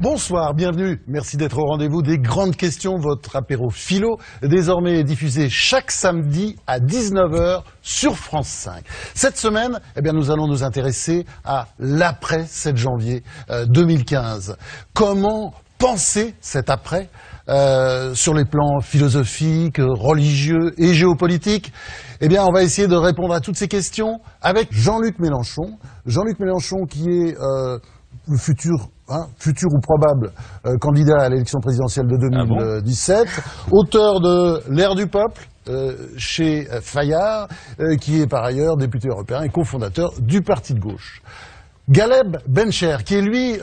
Bonsoir, bienvenue. Merci d'être au rendez-vous des grandes questions, votre apéro philo, désormais diffusé chaque samedi à 19h sur France 5. Cette semaine, eh bien, nous allons nous intéresser à l'après 7 janvier euh, 2015. Comment penser cet après euh, sur les plans philosophiques, religieux et géopolitiques? Eh bien, on va essayer de répondre à toutes ces questions avec Jean-Luc Mélenchon. Jean-Luc Mélenchon qui est euh, futur Hein, futur ou probable euh, candidat à l'élection présidentielle de 2017, auteur de L'ère du peuple euh, chez Fayard, euh, qui est par ailleurs député européen et cofondateur du parti de gauche. Galeb Bencher, qui est lui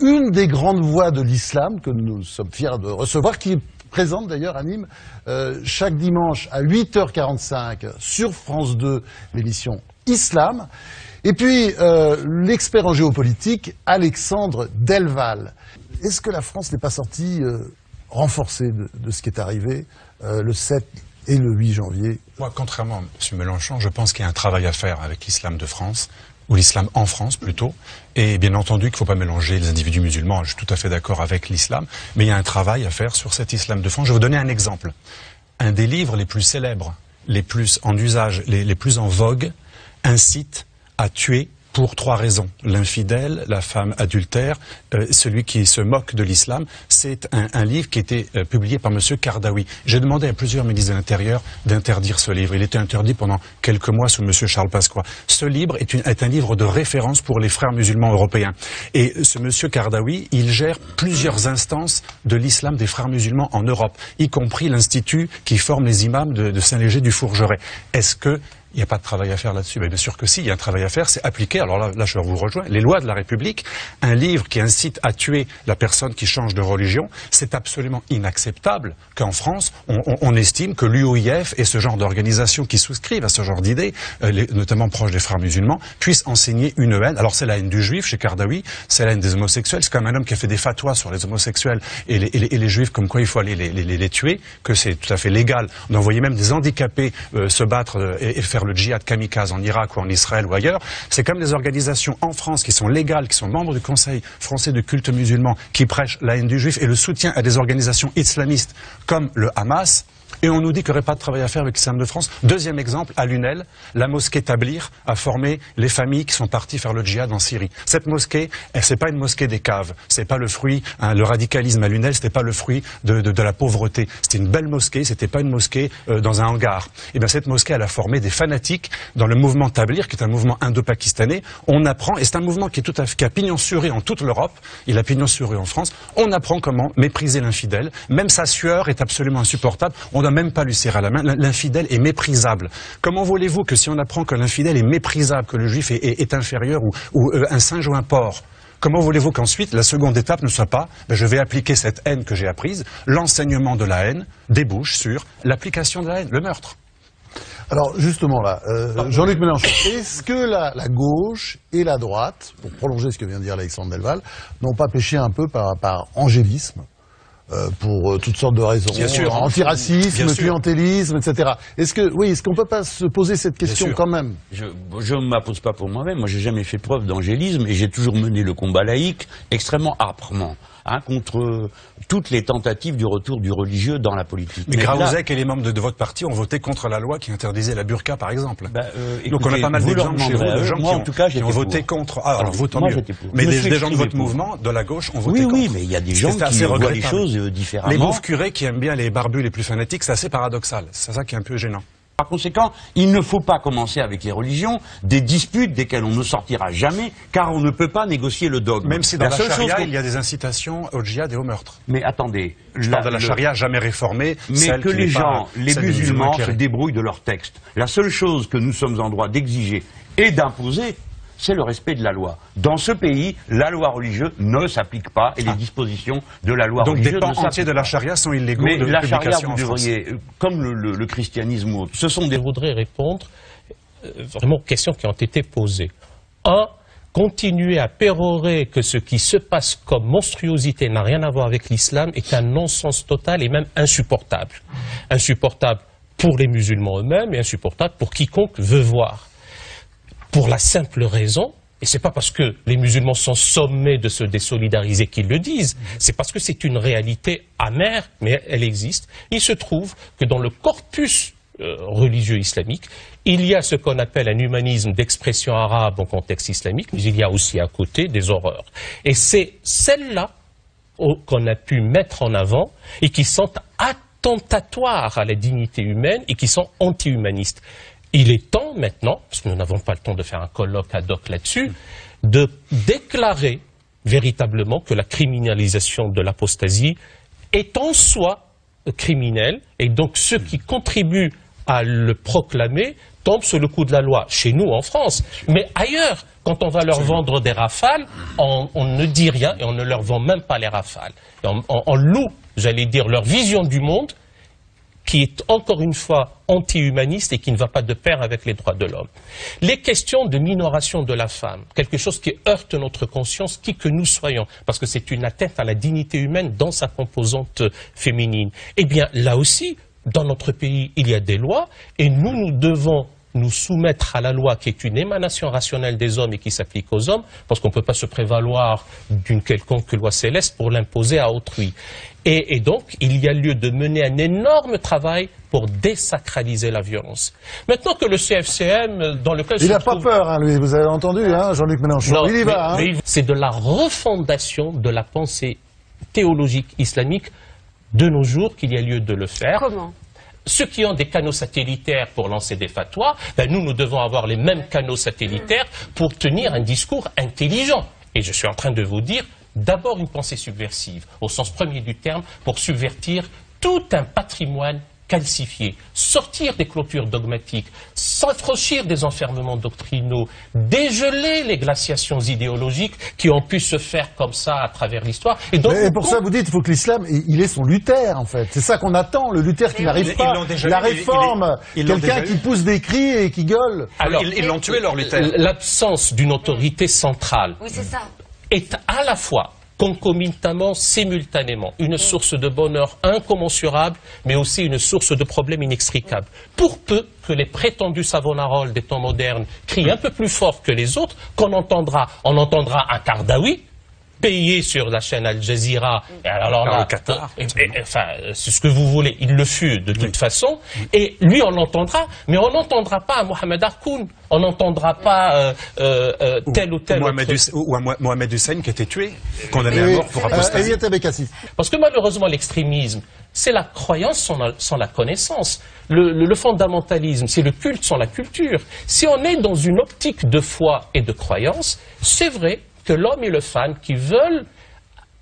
une des grandes voix de l'islam que nous sommes fiers de recevoir, qui est présente d'ailleurs à Nîmes chaque dimanche à 8h45 sur France 2, l'émission Islam. Et puis, euh, l'expert en géopolitique, Alexandre Delval. Est-ce que la France n'est pas sortie euh, renforcée de, ce qui est arrivé euh, le 7 et le 8 janvier? Moi, contrairement à M. Mélenchon, je pense qu'il y a un travail à faire avec l'islam de France, ou l'islam en France plutôt. Et bien entendu qu'il ne faut pas mélanger les individus musulmans, je suis tout à fait d'accord avec l'islam, mais il y a un travail à faire sur cet islam de France. Je vais vous donner un exemple. Un des livres les plus célèbres, les plus en usage, les, les plus en vogue, incite à tuer pour trois raisons. L'infidèle, la femme adultère, euh, celui qui se moque de l'islam. C'est un, livre qui a été euh, publié par M. Kardawi. J'ai demandé à plusieurs ministres de l'Intérieur d'interdire ce livre. Il était interdit pendant quelques mois sous M. Charles Pasqua. Ce livre est, un livre de référence pour les frères musulmans européens. Et ce M. Kardawi, il gère plusieurs instances de l'islam des frères musulmans en Europe, y compris l'Institut qui forme les imams de, de Saint-Léger du Fourgeret. Est-ce que il n'y a pas de travail à faire là-dessus. Mais bien sûr que si, il y a un travail à faire, c'est appliquer, alors là, là je vous rejoins, les lois de la République. Un livre qui incite à tuer la personne qui change de religion, c'est absolument inacceptable qu'en France, on, estime que l'UOIF et ce genre d'organisations qui souscrivent à ce genre d'idées, euh, notamment proches des frères musulmans, puissent enseigner une haine. Alors c'est la haine du juif chez Kardawi, c'est la haine des homosexuels, c'est comme un homme qui a fait des fatwas sur les homosexuels et les, juifs comme quoi il faut aller les, tuer, que c'est tout à fait légal. On envoyait même des handicapés euh, se battre euh, et faire le djihad kamikaze en Irak ou en Israël ou ailleurs, c'est comme des organisations en France qui sont légales, qui sont membres du Conseil français de culte musulman, qui prêchent la haine du juif et le soutien à des organisations islamistes comme le Hamas, et on nous dit qu'il n'y aurait pas de travail à faire avec l'islam de France. Deuxième exemple, à Lunel, la mosquée Tablir a formé les familles qui sont parties faire le djihad en Syrie. Cette mosquée, c'est pas une mosquée des caves. C'est pas le fruit, hein, le radicalisme à Lunel, c'était pas le fruit de, de, de la pauvreté. C'était une belle mosquée, c'était pas une mosquée euh, dans un hangar. Et bien cette mosquée, elle a formé des fanatiques dans le mouvement Tablir, qui est un mouvement indo-pakistanais. On apprend, et c'est un mouvement qui est tout à qui a pignon sur rue en toute l'Europe, il a pignon sur rue en France. On apprend comment mépriser l'infidèle. Même sa sueur est absolument insupportable. Même pas lui serrer la main. L'infidèle est méprisable. Comment voulez-vous que si on apprend que l'infidèle est méprisable, que le juif est, est, est inférieur ou, ou euh, un singe ou un porc, Comment voulez-vous qu'ensuite la seconde étape ne soit pas ben, je vais appliquer cette haine que j'ai apprise, l'enseignement de la haine débouche sur l'application de la haine, le meurtre? Alors justement là, euh, Jean-Luc Mélenchon, est-ce que la, la, gauche et la droite, pour prolonger ce que vient de dire Alexandre Delval, n'ont pas péché un peu par, par angélisme? Euh, pour euh, toutes sortes de raisons, antiracisme, clientélisme, etc. Est-ce que, oui, est-ce qu'on peut pas se poser cette question quand même? Je ne m'appose pas pour moi-même. Moi, j'ai jamais fait preuve d'angélisme et j'ai toujours mené le combat laïque extrêmement âprement. Hein, contre toutes les tentatives du retour du religieux dans la politique. Mais, Mais Graouzek et les membres de, de, votre parti ont voté contre la loi qui interdisait la burqa, par exemple. Bah, euh, écoutez, Donc on a pas mal d'exemples chez vous de gens moi, qui ont, en tout cas, qui ont voté contre. Ah, alors, tant moi, mieux. Pour. Mais des, des gens de votre mouvement, de la gauche, ont voté oui, contre. Oui, mais il y a des gens qui voient les choses euh, différemment. Les pauvres curés qui aiment bien les barbus les plus fanatiques, c'est assez paradoxal. C'est ça qui est un peu gênant. Par conséquent, il ne faut pas commencer avec les religions des disputes desquelles on ne sortira jamais, car on ne peut pas négocier le dogme. Même si dans la, la charia, il y a des incitations au djihad et au meurtre. Mais attendez, je parle de la charia jamais réformée. Mais que les gens, les musulmans, se débrouillent de leurs textes. La seule chose que nous sommes en droit d'exiger et d'imposer, c'est le respect de la loi. Dans ce pays, la loi religieuse ne s'applique pas et les dispositions de la loi Donc religieuse des pans ne entiers de la charia sont illégaux Mais de la charia, vous devriez, France. comme le, le, le, christianisme ou autre, ce sont des... Je voudrais répondre euh, vraiment aux questions qui ont été posées. Un, continuer à pérorer que ce qui se passe comme monstruosité n'a rien à voir avec l'islam est un non-sens total et même insupportable. Insupportable pour les musulmans eux-mêmes et insupportable pour quiconque veut voir pour la simple raison Et c'est pas parce que les musulmans sont sommés de se désolidariser qu'ils le disent. C'est parce que c'est une réalité amère, mais elle existe. Il se trouve que dans le corpus euh, religieux islamique, il y a ce qu'on appelle un humanisme d'expression arabe en contexte islamique, mais il y a aussi à côté des horreurs. Et c'est celles-là qu'on a pu mettre en avant et qui sont attentatoires à la dignité humaine et qui sont anti-humanistes. Il est temps maintenant, parce que nous n'avons pas le temps de faire un colloque ad hoc là-dessus, de déclarer véritablement que la criminalisation de l'apostasie est en soi criminelle, et donc ceux qui contribuent à le proclamer tombent sous le coup de la loi, chez nous en France, mais ailleurs, quand on va leur vendre des rafales, on, ne dit rien et on ne leur vend même pas les rafales. on loue, j'allais dire, leur vision du monde qui est encore une fois anti-humaniste et qui ne va pas de pair avec les droits de l'homme. Les questions de minoration de la femme, quelque chose qui heurte notre conscience, qui que nous soyons, parce que c'est une atteinte à la dignité humaine dans sa composante féminine. Eh bien, là aussi, dans notre pays, il y a des lois et nous, nous devons nous soumettre à la loi qui est une émanation rationnelle des hommes et qui s'applique aux hommes, parce qu'on ne peut pas se prévaloir d'une quelconque loi céleste pour l'imposer à autrui. Et, donc, il y a lieu de mener un énorme travail pour désacraliser la violence. Maintenant que le CFCM, dans lequel il n'a pas peur, hein, lui. Vous avez entendu, hein, Jean-Luc Mélenchon. il y va. Hein. C'est de la refondation de la pensée théologique islamique de nos jours qu'il y a lieu de le faire. Comment? Ceux qui ont des canaux satellitaires pour lancer des fatwas, ben nous, nous devons avoir les mêmes canaux satellitaires pour tenir un discours intelligent. Et je suis en train de vous dire, d'abord une pensée subversive, au sens premier du terme, pour subvertir tout un patrimoine calcifier, sortir des clôtures dogmatiques, s'affranchir des enfermements doctrinaux, dégeler les glaciations idéologiques qui ont pu se faire comme ça à travers l'histoire. Et, donc, pour ça, vous dites qu'il faut que l'islam, il est son Luther, en fait. C'est ça qu'on attend, le Luther qui n'arrive pas. la réforme, quelqu'un qui pousse des cris et qui gueule. Alors, ils l'ont tué, leur Luther. L'absence d'une autorité centrale est à la fois concomitamment, simultanément, une source de bonheur incommensurable, mais aussi une source de problèmes inextricables. Pour peu que les prétendus Savonarols des temps modernes crient un peu plus fort que les autres, qu'on entendra, on entendra un Kardawi, payé sur la chaîne Al Jazeera. Et alors là, Qatar, enfin, c'est ce que vous voulez. Il le fut de toute façon. Et lui, on l'entendra, mais on n'entendra pas à Mohamed Harkoun. On n'entendra pas euh, euh, euh, tel ou tel Mohamed autre... ou, à Mohamed Hussein qui a été tué, condamné à mort pour apostasie. Parce que malheureusement, l'extrémisme, c'est la croyance sans la, connaissance. Le, le fondamentalisme, c'est le culte sans la culture. Si on est dans une optique de foi et de croyance, c'est vrai que l'homme et le fan qui veulent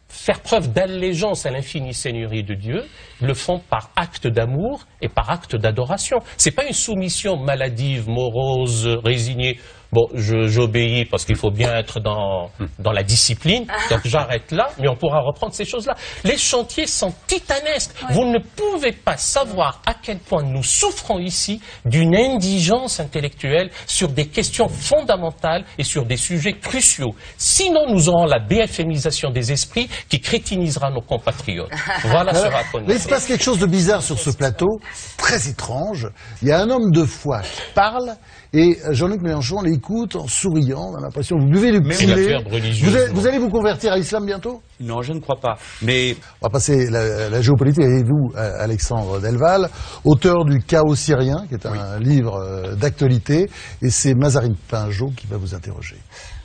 faire preuve d'allégeance à l'infinie seigneurie de Dieu, le font par acte d'amour et par acte d'adoration. Ce n'est pas une soumission maladive, morose, résignée. Bon, j'obéis parce qu'il faut bien être dans, dans la discipline, donc j'arrête là, mais on pourra reprendre ces choses-là. Les chantiers sont titanesques. Vous ne pouvez pas savoir à quel point nous souffrons ici d'une indigence intellectuelle sur des questions fondamentales et sur des sujets cruciaux. Sinon, nous aurons la BFMisation des esprits qui crétinisera nos compatriotes. Voilà ce Mais il se passe quelque chose de bizarre sur ce plateau, très étrange. Il y a un homme de foi qui parle et Jean-Luc Mélenchon en souriant, on a l'impression vous buvez du petit Vous, vous, allez vous convertir à l'islam bientôt? Non, je ne crois pas. Mais on va passer la, la géopolitique. Avec vous, Alexandre Delval, auteur du Chaos syrien, qui est un livre euh, d'actualité, et c'est Mazarine Pinjot qui va vous interroger.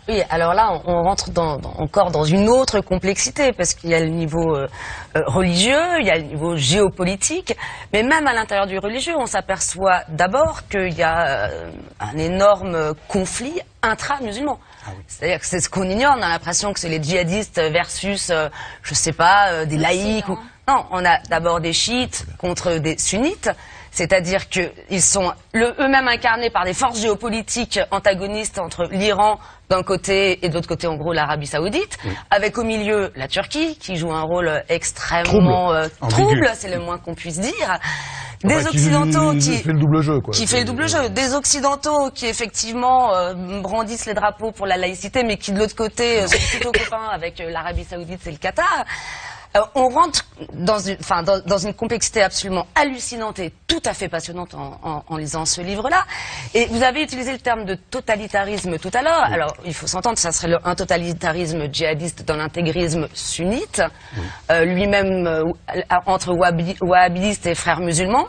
Oui, alors là, on rentre dans, encore dans une autre complexité, parce qu'il y a le niveau euh, euh, religieux, il y a le niveau géopolitique, mais même à l'intérieur du religieux, on s'aperçoit d'abord qu'il y a euh, un énorme conflit intra-musulman. Ah C'est-à-dire que c'est ce qu'on ignore, on a l'impression que c'est les djihadistes versus, je sais pas, des laïcs. Ou... Non, on a d'abord des chiites contre des sunnites, c'est-à-dire qu'ils sont eux-mêmes incarnés par des forces géopolitiques antagonistes entre l'Iran d'un côté et de l'autre côté, en gros, l'Arabie Saoudite, avec au milieu la Turquie qui joue un rôle extrêmement trouble, euh, c'est le moins qu'on puisse dire. Des occidentaux qui, fait le double jeu, quoi. qui fait le double jeu, des occidentaux qui effectivement euh, brandissent les drapeaux pour la laïcité, mais qui de l'autre côté sont plutôt copains avec euh, l'Arabie Saoudite, c'est le Qatar. Euh, on rentre dans une, enfin, dans, dans, une complexité absolument hallucinante et tout à fait passionnante en, en, en lisant ce livre-là. Et vous avez utilisé le terme de totalitarisme tout à l'heure. Alors, il faut s'entendre, ça serait un totalitarisme djihadiste dans l'intégrisme sunnite, euh, lui-même euh, entre wahhabistes et frères musulmans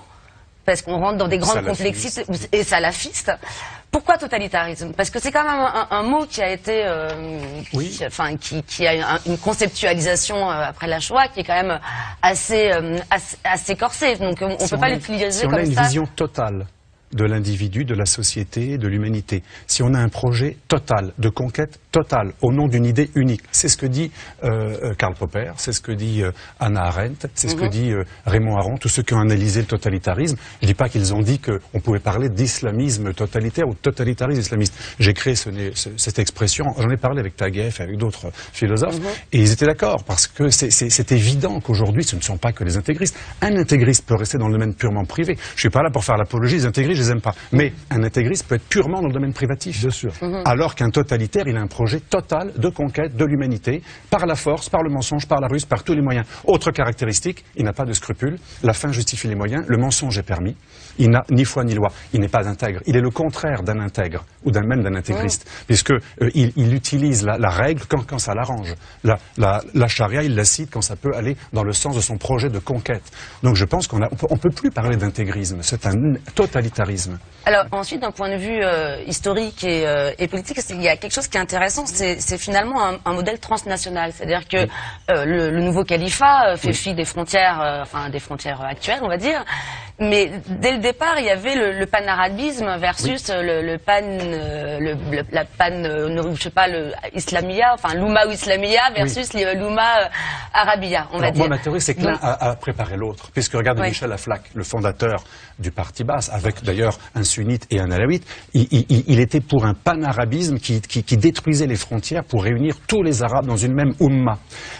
parce qu'on rentre dans des grandes complexités et salafistes. Pourquoi totalitarisme? Parce que c'est quand même un, mot qui a été, euh, qui, enfin, qui, a une conceptualisation euh, après la Shoah qui est quand même assez, euh, assez, corsée. Donc on ne peut pas l'utiliser si comme ça. On a une vision totale de l'individu, de la société, de l'humanité. Si on a un projet total, de conquête totale, au nom d'une idée unique, c'est ce que dit euh, euh, Karl Popper, c'est ce que dit euh, Anna Arendt, c'est ce que mhm. dit Raymond Aron, tous ceux qui ont analysé le totalitarisme. Je ne dis pas qu'ils ont dit qu'on pouvait parler d'islamisme totalitaire ou de totalitarisme islamiste. J'ai créé cette expression, j'en ai parlé avec Taguieff et avec d'autres philosophes, mhm. et ils étaient d'accord, parce que c'est évident qu'aujourd'hui, ce ne sont pas que les intégristes. Un intégriste peut rester dans le domaine purement privé. Je ne suis pas là pour faire l'apologie des intégristes, je les aime pas. Mais un intégriste peut être purement dans le domaine privatif. Bien sûr. Alors qu'un totalitaire, il a un projet total de conquête de l'humanité par la force, par le mensonge, par la ruse, par tous les moyens. Autre caractéristique, il n'a pas de scrupules. La fin justifie les moyens. Le mensonge est permis. Il n'a ni foi ni loi. Il n'est pas intègre. Il est le contraire d'un intègre ou d'un même d'un intégriste, puisque euh, il, utilise la, règle quand, ça l'arrange. La, la, charia, il la cite quand ça peut aller dans le sens de son projet de conquête. Donc je pense qu'on ne on peut plus parler d'intégrisme. C'est un totalitarisme. Alors ensuite, d'un point de vue euh, historique et, euh, et, politique, il y a quelque chose qui est c'est finalement un, un, modèle transnational. C'est-à-dire que euh, le, le, nouveau califat fait fi des frontières, enfin des frontières actuelles, on va dire. Mais dès le départ, il y avait le, le panarabisme versus le, le, pan, le, la pan, je sais pas, le islamia, enfin l'ouma ou islamia versus l'ouma arabia, on va dire. Moi, ma théorie, c'est que l'un a, a, préparé l'autre, puisque regarde Michel Aflaq, le fondateur du parti basse, avec d'ailleurs un sunnite et un alawite, il, il, il était pour un panarabisme qui, qui, qui, détruisait les frontières pour réunir tous les Arabes dans une même umma.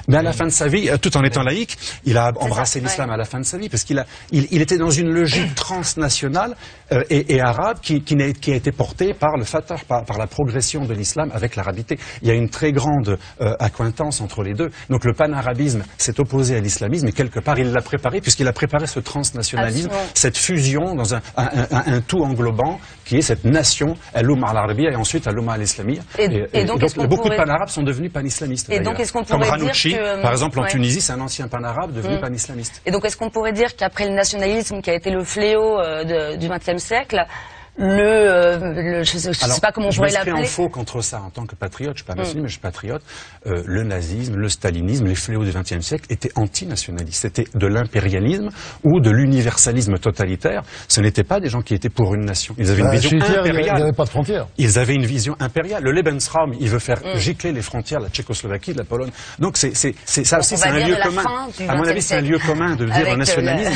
Mais à la fin de sa vie, euh, tout en étant laïque, il a embrassé l'islam à la fin de sa vie, parce qu'il il, il, était dans une logique transnationale euh, et, et, arabe qui, qui, a, qui, a, été portée par le Fatah, par, par la progression de l'islam avec l'arabité. Il y a une très grande euh, acquaintance entre les deux. Donc le panarabisme s'est opposé à l'islamisme et quelque part il l'a préparé, puisqu'il a préparé ce transnationalisme, cette fusion dans un, un, tout englobant qui est cette nation, Al-Umma al-Arabia et ensuite Al-Umma al-Islamia. Et, donc, beaucoup de panarabes sont devenus panislamistes. Et donc, est-ce qu'on pourrait Comme dire que... par exemple, en Tunisie, c'est un ancien panarabe devenu mm. panislamiste. Et donc, est-ce qu'on pourrait dire qu'après le nationalisme qui a été le fléau euh, du XXe siècle, le, euh, je sais, sais pas comment on pourrait l'appeler. Je en faux contre ça en tant que patriote. Je suis pas mm. nationaliste, mais je suis patriote. Euh, le nazisme, le stalinisme, les fléaux du XXe siècle étaient antinationalistes. C'était de l'impérialisme ou de l'universalisme totalitaire. Ce n'étaient pas des gens qui étaient pour une nation. Ils avaient une bah, vision impériale. Il n'y avait pas de frontières. Ils avaient une vision impériale. Le Lebensraum, il veut faire mm. gicler les frontières, la Tchécoslovaquie, de la Pologne. Donc c'est ça aussi, c'est un lieu commun. À mon avis, c'est un lieu commun de dire le nationalisme.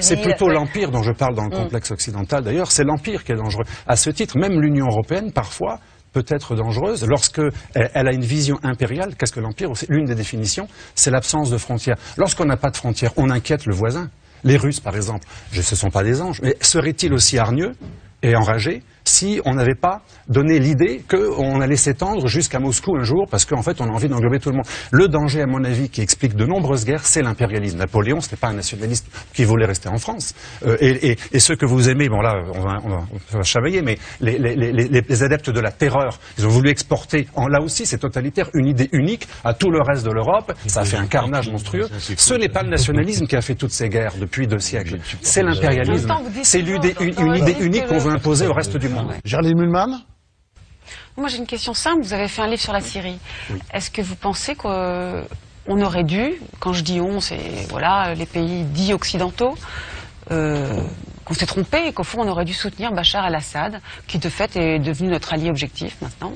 C'est plutôt l'empire dont je parle dans le mm. complexe occidental. D'ailleurs, c'est l'empire qui est dangereux. À ce titre, même l'Union européenne, parfois, peut être dangereuse lorsque elle a une vision impériale. Qu'est-ce que l'empire L'une des définitions, c'est l'absence de frontières. Lorsqu'on n'a pas de frontières, on inquiète le voisin. Les Russes, par exemple, ce ne sont pas des anges, mais seraient-ils aussi hargneux et enragés si on n'avait pas donné l'idée qu'on allait s'étendre jusqu'à Moscou un jour, parce qu'en fait, on a envie d'englober tout le monde. Le danger, à mon avis, qui explique de nombreuses guerres, c'est l'impérialisme. Napoléon, ce n'était pas un nationaliste qui voulait rester en France. Euh, et, et, et, ceux que vous aimez, bon là, on va, on va, on va chavailler, mais les, les, les, les, adeptes de la terreur, ils ont voulu exporter, en, là aussi, c'est totalitaire, une idée unique à tout le reste de l'Europe. Ça a fait un carnage monstrueux. Ce n'est pas le nationalisme qui a fait toutes ces guerres depuis deux siècles. C'est l'impérialisme. C'est une, une idée unique qu'on veut imposer au reste du monde. Gerline Mulman Moi j'ai une question simple. Vous avez fait un livre sur la Syrie. Est-ce que vous pensez qu'on aurait dû, quand je dis on, c'est voilà, les pays dits occidentaux, euh, qu'on s'est trompé et qu'au fond on aurait dû soutenir Bachar al-Assad, qui de fait est devenu notre allié objectif maintenant.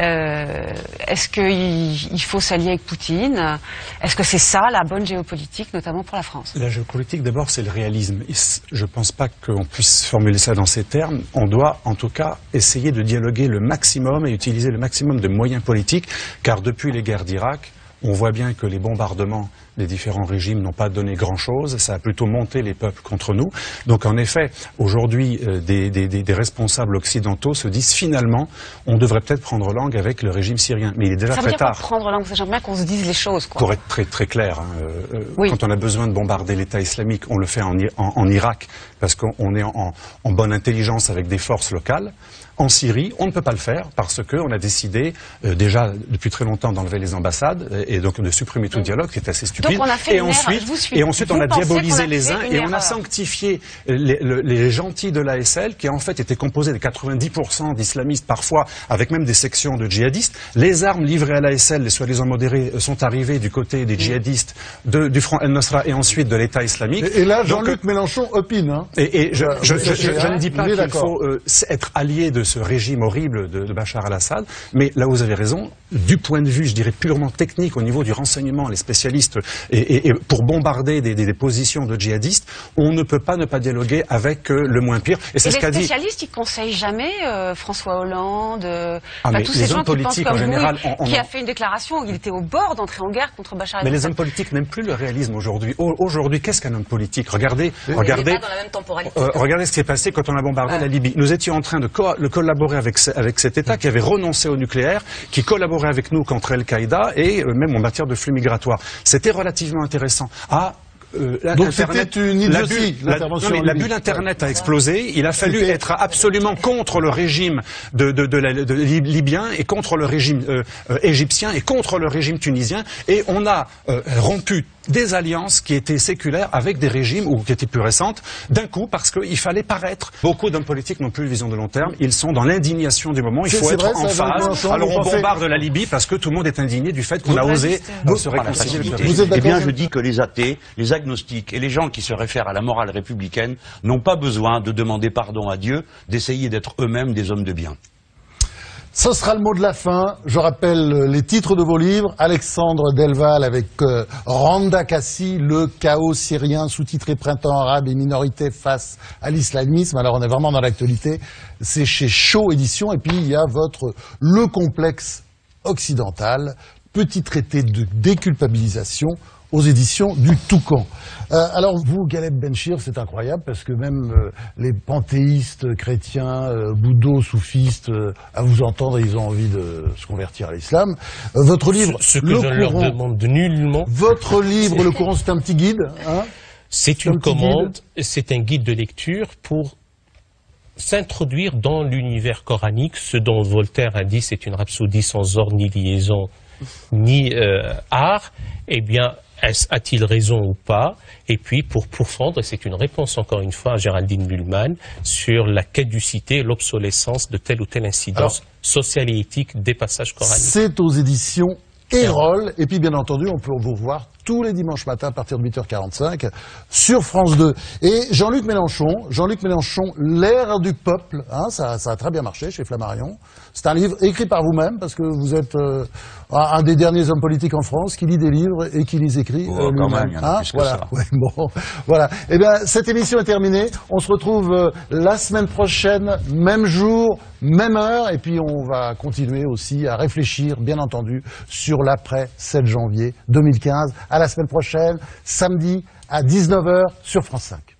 Euh, Est-ce qu'il faut s'allier avec Poutine? Est-ce que c'est ça la bonne géopolitique, notamment pour la France? La géopolitique, d'abord, c'est le réalisme. Je ne pense pas qu'on puisse formuler ça dans ces termes. On doit, en tout cas, essayer de dialoguer le maximum et utiliser le maximum de moyens politiques, car depuis les guerres d'Irak, On voit bien que les bombardements des différents régimes n'ont pas donné grand-chose, ça a plutôt monté les peuples contre nous. Donc en effet, aujourd'hui, euh, des, des, des, responsables occidentaux se disent finalement, on devrait peut-être prendre langue avec le régime syrien. Mais il est déjà ça très tard. prendre langue, j'aimerais bien qu'on se dise les choses. Quoi. Pour être très, très clair, hein, euh, euh, quand on a besoin de bombarder l'État islamique, on le fait en, en, en Irak parce qu'on est en, en bonne intelligence avec des forces locales. En Syrie, on ne peut pas le faire parce qu'on a décidé euh, déjà depuis très longtemps d'enlever les ambassades euh, et donc de supprimer tout dialogue, c'est assez stupide. Donc on a fait et, ensuite, et ensuite, on a diabolisé les uns et on a sanctifié les, les, gentils de l'ASL qui en fait étaient composés de 90% d'islamistes, parfois avec même des sections de djihadistes. Les armes livrées à l'ASL, les soi-disant modérés, euh, sont arrivées du côté des djihadistes, de, du Front El-Nosra et ensuite de l'État islamique. Et, là, Jean-Luc Mélenchon opine. Hein. Et, je, je, ne dis pas qu'il faut être allié de ce régime horrible de, Bachar al-Assad. Mais là, vous avez raison, du point de vue, je dirais, purement technique, au niveau du renseignement, les spécialistes, et, pour bombarder des, positions de djihadistes, on ne peut pas ne pas dialoguer avec euh, le moins pire. Et c'est ce qu'a dit. Les spécialistes, ils conseillent jamais euh, François Hollande, euh, ah, tous ces gens qui pensent comme en général, qui a fait une déclaration où il était au bord d'entrer en guerre contre Bachar. Mais les hommes politiques n'aiment plus le réalisme aujourd'hui. Aujourd'hui, qu'est-ce qu'un homme politique? Regardez, regardez, regardez ce qui est passé quand on a bombardé ah. la Libye. Nous étions en train de collaborer avec, avec cet État qui avait renoncé au nucléaire, qui collaborait avec nous contre Al-Qaïda et euh, même en matière de flux migratoires. C'était relativement intéressant. Ah, euh, Donc c'était une idiotie, l'intervention. La, la, bulle Internet a explosé. Il a fallu être absolument contre le régime de, de, de, de libyen et contre le régime euh, égyptien et contre le régime tunisien. Et on a rompu des alliances qui étaient séculaires avec des régimes ou qui étaient plus récentes, d'un coup parce qu'il fallait paraître. Beaucoup d'hommes politiques n'ont plus de vision de long terme, ils sont dans l'indignation du moment, il faut être en phase. Alors on bombarde la Libye parce que tout le monde est indigné du fait qu'on a osé se réconcilier avec Eh bien je dis que les athées, les et les gens qui se réfèrent à la morale républicaine n'ont pas besoin de demander pardon à Dieu, d'essayer d'être eux-mêmes des hommes de bien. Ce sera le mot de la fin. Je rappelle les titres de vos livres. Alexandre Delval avec euh, Randa Kassi, Le chaos syrien, sous-titré Printemps arabe et minorité face à l'islamisme. Alors on est vraiment dans l'actualité. C'est chez Shaw Édition. Et puis il y a votre Le complexe occidental, petit traité de déculpabilisation aux éditions du Toucan. Euh, alors vous, Galeb Benchir, c'est incroyable parce que même euh, les panthéistes chrétiens, euh, bouddhos, soufistes, à vous entendre, ils ont envie de se convertir à l'islam. votre livre, ce, que le je leur demande nullement. Votre livre, Le Courant, c'est un petit guide. Hein? C'est une commande, c'est un guide de lecture pour s'introduire dans l'univers coranique, ce dont Voltaire a dit c'est une rhapsodie sans ordre ni liaison ni art. Eh bien, a-t-il raison ou pas? Et puis, pour pourfendre, c'est une réponse encore une fois à Géraldine Bullman sur la caducité, l'obsolescence de telle ou telle incidence sociale et éthique des passages coraniques. C'est aux éditions Erol. Et puis, bien entendu, on peut vous voir tous les dimanches matins à partir de 8h45 sur France 2. Et Jean-Luc Mélenchon, Jean-Luc Mélenchon, l'ère du peuple, hein, ça, ça, a très bien marché chez Flammarion. C'est un livre écrit par vous-même parce que vous êtes euh, un des derniers hommes politiques en France qui lit des livres et qui les écrit oh, euh, lui-même. Hein, voilà. bon, voilà. Eh bien, cette émission est terminée. On se retrouve euh, la semaine prochaine, même jour, même heure, et puis on va continuer aussi à réfléchir, bien entendu, sur l'après 7 janvier 2015 à la semaine prochaine, samedi à 19h sur France 5.